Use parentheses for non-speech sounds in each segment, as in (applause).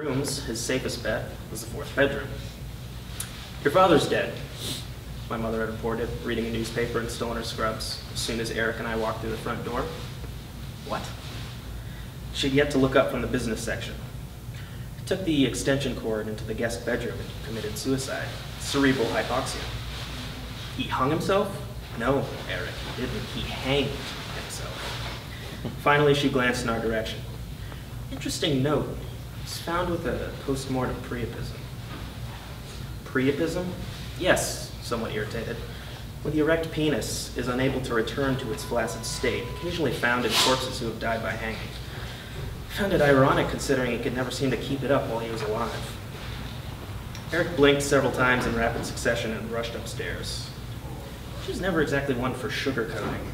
rooms, his safest bet was the fourth bedroom. Your father's dead, my mother had reported, reading a newspaper and still in her scrubs, as soon as Eric and I walked through the front door. What? She'd yet to look up from the business section. He took the extension cord into the guest bedroom and committed suicide, cerebral hypoxia. He hung himself? No, Eric, he didn't. He hanged himself. Finally, she glanced in our direction. Interesting note. It's found with a postmortem priapism. Priapism? Yes, somewhat irritated. When the erect penis is unable to return to its flaccid state, occasionally found in corpses who have died by hanging. I found it ironic considering he could never seem to keep it up while he was alive. Eric blinked several times in rapid succession and rushed upstairs. She was never exactly one for sugarcoating.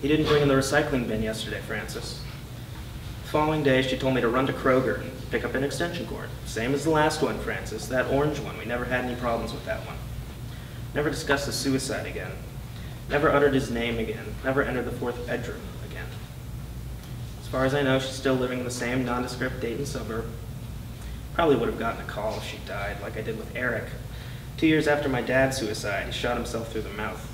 He didn't bring in the recycling bin yesterday, Francis. Following day, she told me to run to Kroger and pick up an extension cord. Same as the last one, Francis, that orange one. We never had any problems with that one. Never discussed the suicide again. Never uttered his name again. Never entered the fourth bedroom again. As far as I know, she's still living in the same nondescript Dayton suburb. Probably would have gotten a call if she died, like I did with Eric. Two years after my dad's suicide, he shot himself through the mouth.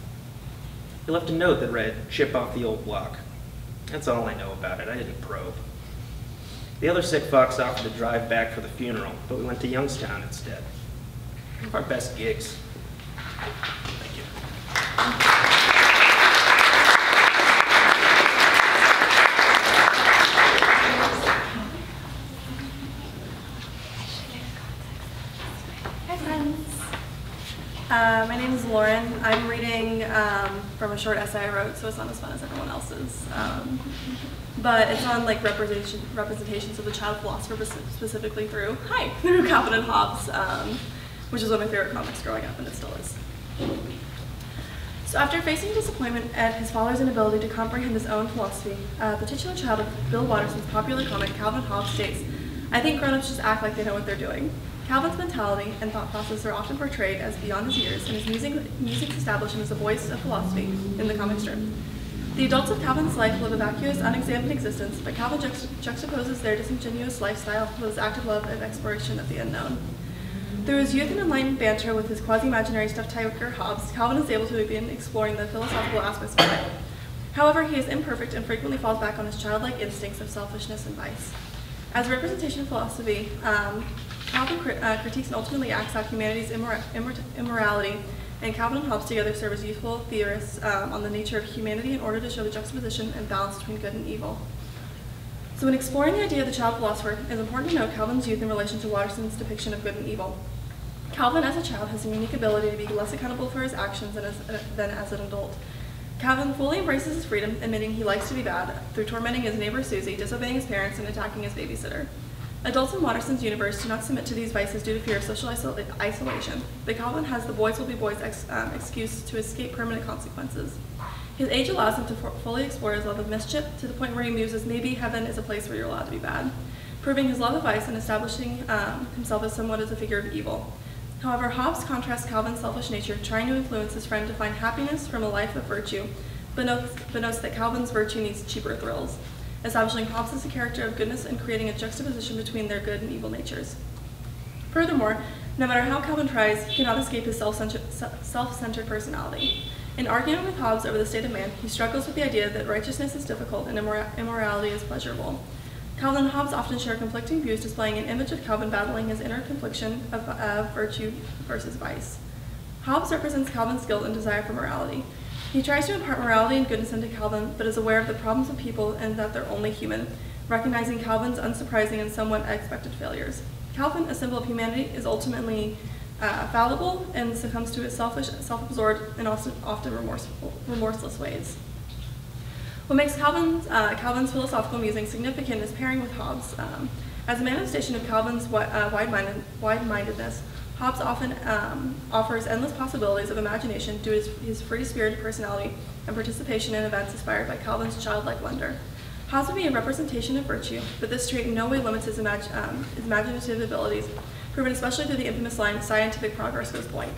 He left a note that read, chip off the old block. That's all I know about it. I didn't probe. The other sick fucks offered to drive back for the funeral, but we went to Youngstown instead. Our best gigs. Thank you. Hi, friends. Uh, my name is Lauren. I'm reading um, from a short essay I wrote, so it's not as fun as everyone else's. Um, but it's on like representation, representations of the child philosopher, specifically through hi (laughs) through Calvin and Hobbes, um, which is one of my favorite comics growing up, and it still is. So after facing disappointment at his father's inability to comprehend his own philosophy, uh, the titular child of Bill Watterson's popular comic Calvin Hobbes states, I think grown-ups just act like they know what they're doing. Calvin's mentality and thought process are often portrayed as beyond his years, and his music, established him as a voice of philosophy in the comic strip. The adults of Calvin's life live a vacuous, unexamined existence, but Calvin juxt- juxtaposes their disingenuous lifestyle with his active love of exploration of the unknown. Through his youth and enlightened banter with his quasi-imaginary stuffed tiger Hobbes, Calvin is able to begin exploring the philosophical aspects of life. However, he is imperfect and frequently falls back on his childlike instincts of selfishness and vice. As a representation of philosophy, um, Calvin uh, critiques and ultimately acts out humanity's immor- immor- immorality, and Calvin and Hobbes together serve as youthful theorists um, on the nature of humanity in order to show the juxtaposition and balance between good and evil. So, in exploring the idea of the child philosopher, it is important to note Calvin's youth in relation to Watterson's depiction of good and evil. Calvin, as a child, has a unique ability to be less accountable for his actions than as, than as an adult. Calvin fully embraces his freedom, admitting he likes to be bad, through tormenting his neighbor Susie, disobeying his parents, and attacking his babysitter. Adults in Watterson's universe do not submit to these vices due to fear of social isol- isolation, but Calvin has the boys will be boys ex- um, excuse to escape permanent consequences. His age allows him to fully explore his love of mischief to the point where he muses, maybe heaven is a place where you're allowed to be bad, proving his love of vice and establishing um, himself as somewhat as a figure of evil. However, Hobbes contrasts Calvin's selfish nature, trying to influence his friend to find happiness from a life of virtue, but notes, but notes that Calvin's virtue needs cheaper thrills, establishing Hobbes as a character of goodness and creating a juxtaposition between their good and evil natures. Furthermore, no matter how Calvin tries, he cannot escape his self-centered, self-centered personality. In arguing with Hobbes over the state of man, he struggles with the idea that righteousness is difficult and immora- immorality is pleasurable. Calvin and Hobbes often share conflicting views, displaying an image of Calvin battling his inner confliction of uh, virtue versus vice. Hobbes represents Calvin's guilt and desire for morality. He tries to impart morality and goodness into Calvin, but is aware of the problems of people and that they're only human, recognizing Calvin's unsurprising and somewhat expected failures. Calvin, a symbol of humanity, is ultimately uh, fallible and succumbs to his selfish, self-absorbed, and also often remorseful, remorseless ways. What makes Calvin's, uh, Calvin's philosophical musing significant is pairing with Hobbes. Um, as a manifestation of Calvin's uh, wide-minded, wide-mindedness, Hobbes often um, offers endless possibilities of imagination due to his, free-spirited personality and participation in events inspired by Calvin's childlike wonder. Hobbes would be a representation of virtue, but this trait in no way limits his, imag- um, his imaginative abilities, proven especially through the infamous line, scientific progress goes blank.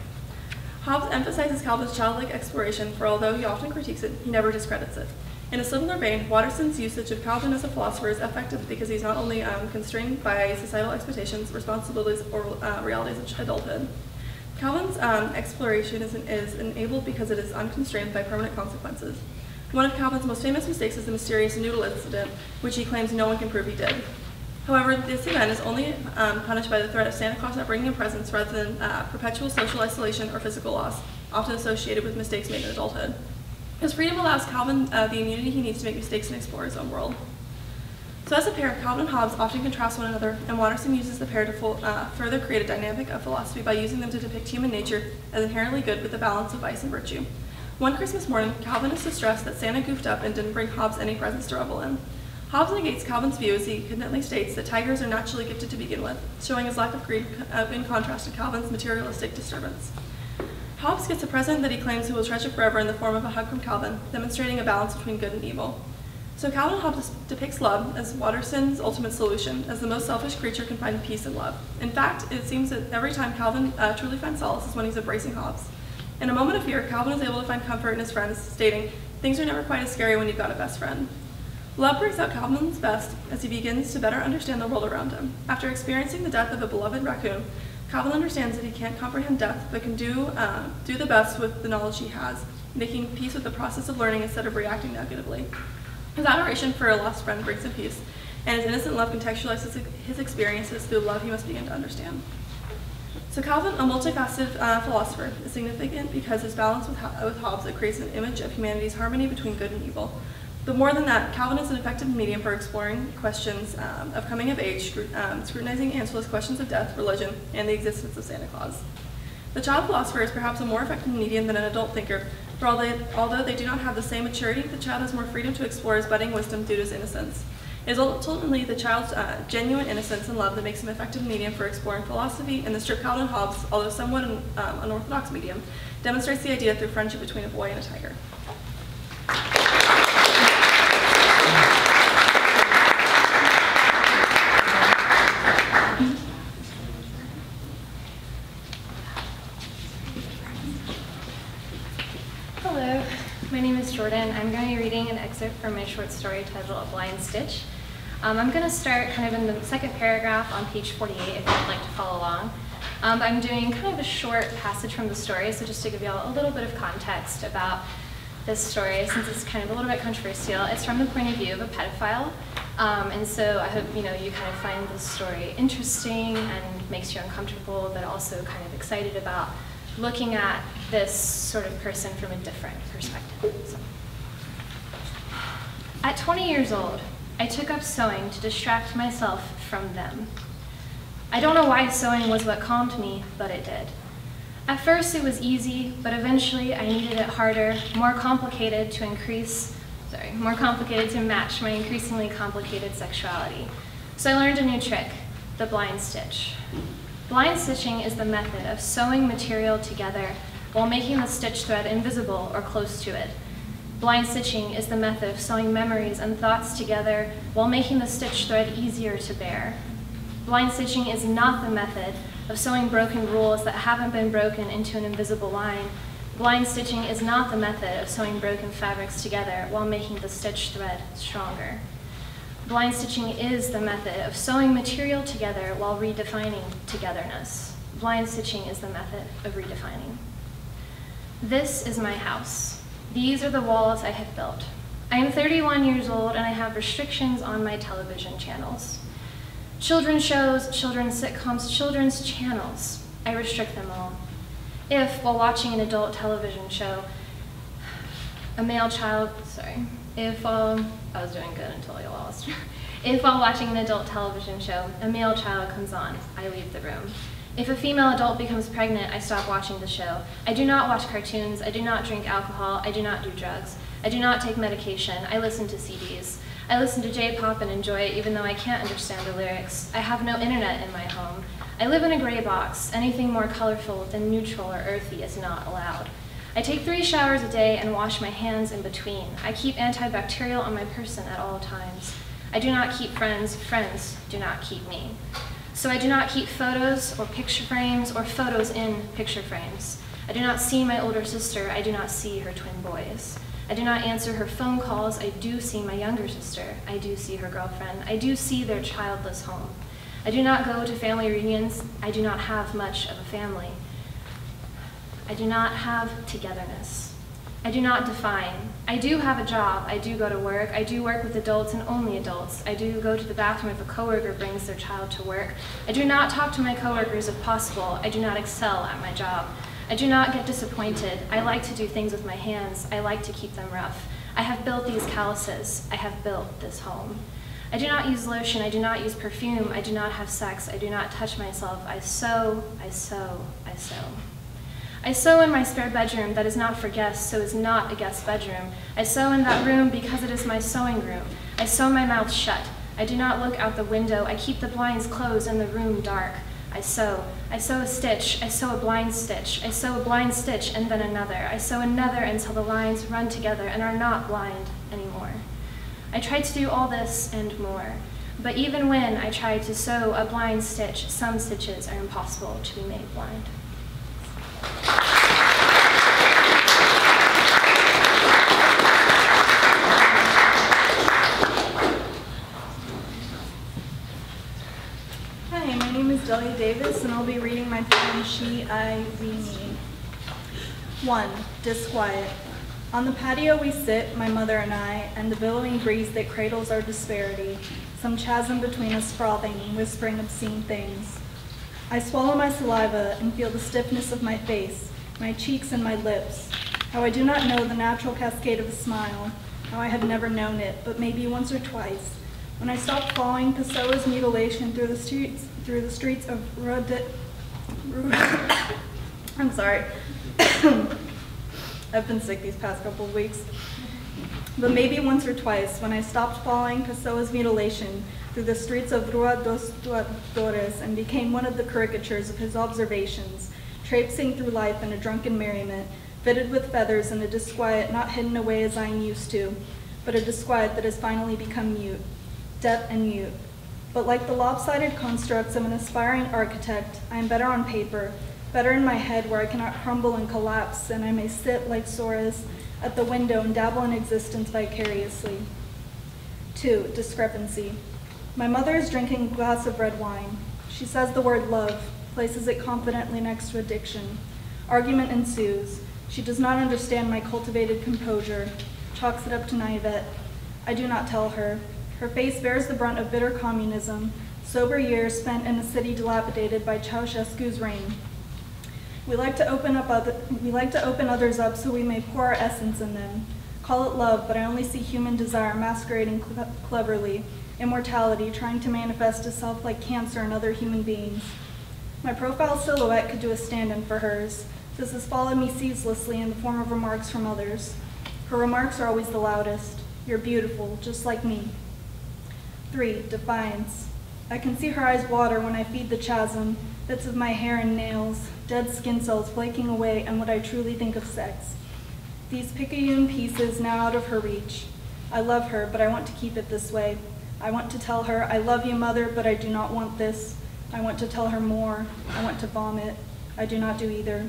Hobbes emphasizes Calvin's childlike exploration, for although he often critiques it, he never discredits it. In a similar vein, Watterson's usage of Calvin as a philosopher is effective because he's not only um, constrained by societal expectations, responsibilities, or uh, realities of adulthood. Calvin's um, exploration is, is enabled because it is unconstrained by permanent consequences. One of Calvin's most famous mistakes is the mysterious noodle incident, which he claims no one can prove he did. However, this event is only um, punished by the threat of Santa Claus not bringing presents rather than uh, perpetual social isolation or physical loss, often associated with mistakes made in adulthood. His freedom allows Calvin uh, the immunity he needs to make mistakes and explore his own world. So as a pair, Calvin and Hobbes often contrast one another, and Watterson uses the pair to full, uh, further create a dynamic of philosophy by using them to depict human nature as inherently good with a balance of vice and virtue. One Christmas morning, Calvin is distressed that Santa goofed up and didn't bring Hobbes any presents to revel in. Hobbes negates Calvin's view as he conveniently states that tigers are naturally gifted to begin with, showing his lack of greed uh, in contrast to Calvin's materialistic disturbance. Hobbes gets a present that he claims he will treasure forever in the form of a hug from Calvin, demonstrating a balance between good and evil. So Calvin Hobbes depicts love as Watterson's ultimate solution, as the most selfish creature can find peace in love. In fact, it seems that every time Calvin uh, truly finds solace is when he's embracing Hobbes. In a moment of fear, Calvin is able to find comfort in his friends, stating, things are never quite as scary when you've got a best friend. Love brings out Calvin's best as he begins to better understand the world around him. After experiencing the death of a beloved raccoon, Calvin understands that he can't comprehend death, but can do, uh, do the best with the knowledge he has, making peace with the process of learning instead of reacting negatively. His adoration for a lost friend brings him peace, and his innocent love contextualizes his experiences through love he must begin to understand. So Calvin, a multifaceted uh, philosopher, is significant because his balance with, with Hobbes creates an image of humanity's harmony between good and evil, but more than that, Calvin is an effective medium for exploring questions um, of coming of age, um, scrutinizing answerless questions of death, religion, and the existence of Santa Claus. The child philosopher is perhaps a more effective medium than an adult thinker, for although they do not have the same maturity, the child has more freedom to explore his budding wisdom due to his innocence. It is ultimately the child's uh, genuine innocence and love that makes him an effective medium for exploring philosophy, and the strict Calvin Hobbes, although somewhat an um, unorthodox medium, demonstrates the idea through friendship between a boy and a tiger. Jourden. I'm going to be reading an excerpt from my short story titled A Blind Stitch. Um, I'm going to start kind of in the second paragraph on page 48 if you'd like to follow along. Um, I'm doing kind of a short passage from the story, so just to give you all a little bit of context about this story, since it's kind of a little bit controversial. It's from the point of view of a pedophile, um, and so I hope you know you kind of find this story interesting and makes you uncomfortable, but also kind of excited about looking at this sort of person from a different perspective. So. At 20 years old, I took up sewing to distract myself from them. I don't know why sewing was what calmed me, but it did. At first it was easy, but eventually I needed it harder, more complicated to increase, sorry, more complicated to match my increasingly complicated sexuality. So I learned a new trick, the blind stitch. Blind stitching is the method of sewing material together while making the stitch thread invisible or close to it. Blind stitching is the method of sewing memories and thoughts together while making the stitch thread easier to bear. Blind stitching is not the method of sewing broken rules that haven't been broken into an invisible line. Blind stitching is not the method of sewing broken fabrics together while making the stitch thread stronger. Blind stitching is the method of sewing material together while redefining togetherness. Blind stitching is the method of redefining. This is my house. These are the walls I have built. I am 31 years old and I have restrictions on my television channels. Children's shows, children's sitcoms, children's channels. I restrict them all. If, while watching an adult television show, a male child, sorry, if um, I was doing good until I lost. (laughs) if while watching an adult television show, a male child comes on, I leave the room. If a female adult becomes pregnant, I stop watching the show. I do not watch cartoons, I do not drink alcohol, I do not do drugs. I do not take medication, I listen to CDs. I listen to J-pop and enjoy it even though I can't understand the lyrics. I have no internet in my home. I live in a gray box. Anything more colorful than neutral or earthy is not allowed. I take three showers a day and wash my hands in between. I keep antibacterial on my person at all times. I do not keep friends. Friends do not keep me. So I do not keep photos or picture frames or photos in picture frames. I do not see my older sister. I do not see her twin boys. I do not answer her phone calls. I do see my younger sister. I do see her girlfriend. I do see their childless home. I do not go to family reunions. I do not have much of a family. I do not have togetherness. I do not define. I do have a job. I do go to work. I do work with adults and only adults. I do go to the bathroom if a coworker brings their child to work. I do not talk to my coworkers if possible. I do not excel at my job. I do not get disappointed. I like to do things with my hands. I like to keep them rough. I have built these calluses. I have built this home. I do not use lotion. I do not use perfume. I do not have sex. I do not touch myself. I sew, I sew, I sew. I sew in my spare bedroom that is not for guests, so is not a guest bedroom. I sew in that room because it is my sewing room. I sew my mouth shut. I do not look out the window. I keep the blinds closed and the room dark. I sew. I sew a stitch. I sew a blind stitch. I sew a blind stitch and then another. I sew another until the lines run together and are not blind anymore. I try to do all this and more. But even when I try to sew a blind stitch, some stitches are impossible to be made blind. Hi, Delia Davis, and I'll be reading my poem She, I, We, Me. 1. Disquiet. On the patio we sit, my mother and I, and the billowing breeze that cradles our disparity, some chasm between us frothing and whispering obscene things. I swallow my saliva and feel the stiffness of my face, my cheeks and my lips, how I do not know the natural cascade of a smile, how I have never known it, but maybe once or twice, when I stopped following Pessoa's mutilation through the streets through the streets of Rode, (coughs) I'm sorry. (coughs) I've been sick these past couple of weeks. But maybe once or twice when I stopped following Pessoa's mutilation through the streets of Rua dos Douradores and became one of the caricatures of his observations, traipsing through life in a drunken merriment, fitted with feathers and a disquiet not hidden away as I am used to, but a disquiet that has finally become mute deaf and mute. But like the lopsided constructs of an aspiring architect, I am better on paper, better in my head where I cannot crumble and collapse, and I may sit like Soares at the window and dabble in existence vicariously. Two, discrepancy. My mother is drinking a glass of red wine. She says the word love, places it confidently next to addiction. Argument ensues. She does not understand my cultivated composure, chalks it up to naivete. I do not tell her. Her face bears the brunt of bitter communism, sober years spent in a city dilapidated by Ceausescu's reign. We like to open up other, we like to open others up so we may pour our essence in them. Call it love, but I only see human desire masquerading cle cleverly, immortality trying to manifest itself like cancer in other human beings. My profile silhouette could do a stand-in for hers. This has followed me ceaselessly in the form of remarks from others. Her remarks are always the loudest. You're beautiful, just like me. Three, defiance. I can see her eyes water when I feed the chasm, bits of my hair and nails, dead skin cells flaking away, and what I truly think of sex. These picayune pieces now out of her reach. I love her, but I want to keep it this way. I want to tell her, I love you, mother, but I do not want this. I want to tell her more. I want to vomit. I do not do either.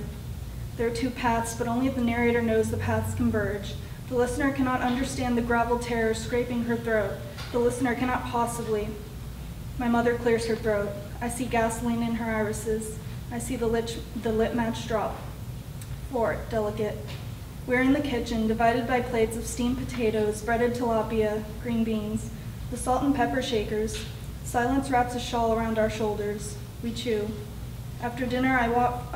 There are two paths, but only the narrator knows the paths converge. The listener cannot understand the gravel terror scraping her throat. The listener cannot possibly. My mother clears her throat. I see gasoline in her irises. I see the lit, the lit match drop. Four, delicate. We're in the kitchen, divided by plates of steamed potatoes, breaded tilapia, green beans, the salt and pepper shakers. Silence wraps a shawl around our shoulders. We chew. After dinner, I,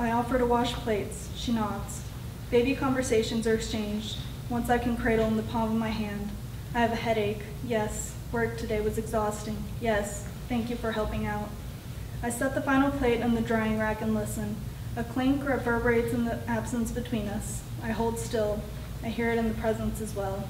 I offer to wash plates. She nods. Baby conversations are exchanged. Once I can cradle in the palm of my hand. I have a headache. Yes. Work today was exhausting. Yes. Thank you for helping out. I set the final plate on the drying rack and listen. A clink reverberates in the absence between us. I hold still. I hear it in the presence as well.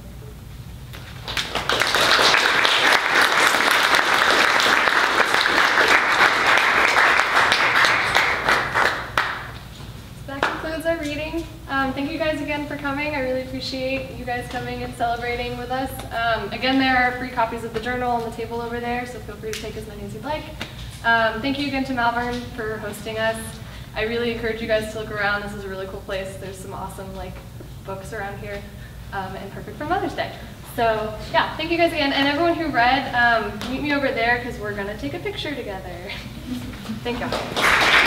That concludes our reading. Um, thank you guys again for coming. I really appreciate you guys coming and celebrating with us. Um, again, there are free copies of the journal on the table over there, so feel free to take as many as you'd like. Um, thank you again to Malvern for hosting us. I really encourage you guys to look around. This is a really cool place. There's some awesome like books around here. um, and perfect for Mother's Day. So yeah, thank you guys again, and everyone who read, um, meet me over there because we're gonna take a picture together. (laughs) thank you.